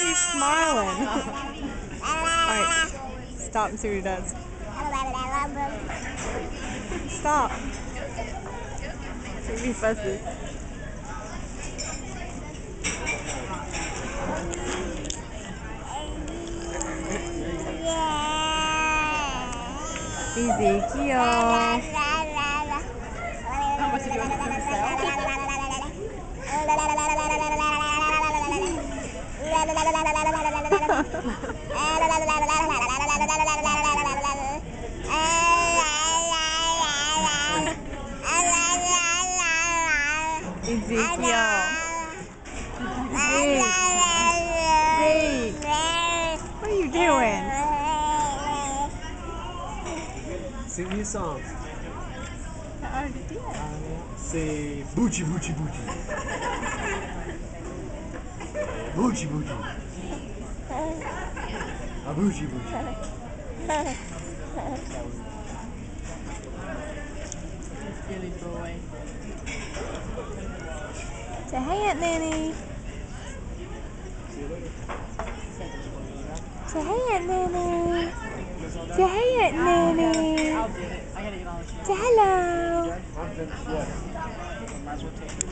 He's smiling. Alright, stop and see what he does. Stop. See what he fusses. Easy, Kyo. What are you doing? Sing me a song. I already did. Say boochie boochie boochie. Boochie boochie. A boochie boochie. Silly boy. Say hey, Aunt Nanny. Say hey, Aunt Nanny. Say hey, Aunt Nanny. I'll do Say. Might as well take it.